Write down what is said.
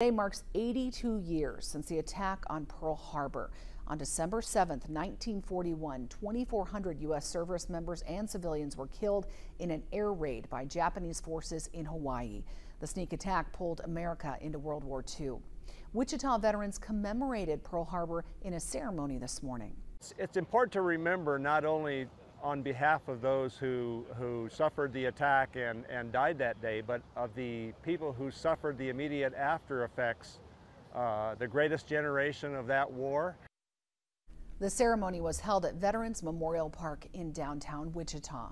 Today marks 82 years since the attack on Pearl Harbor. On December 7, 1941, 2,400 U.S. service members and civilians were killed in an air raid by Japanese forces in Hawaii. The sneak attack pulled America into World War II. Wichita veterans commemorated Pearl Harbor in a ceremony this morning. It's important to remember not only on behalf of those who, who suffered the attack and, and died that day, but of the people who suffered the immediate after effects, uh, the greatest generation of that war. The ceremony was held at Veterans Memorial Park in downtown Wichita.